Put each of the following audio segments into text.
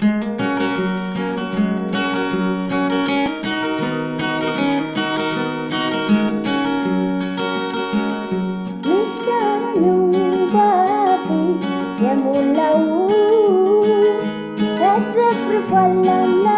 Yeah, mulla, ooh, that's where for fall.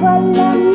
Voilà.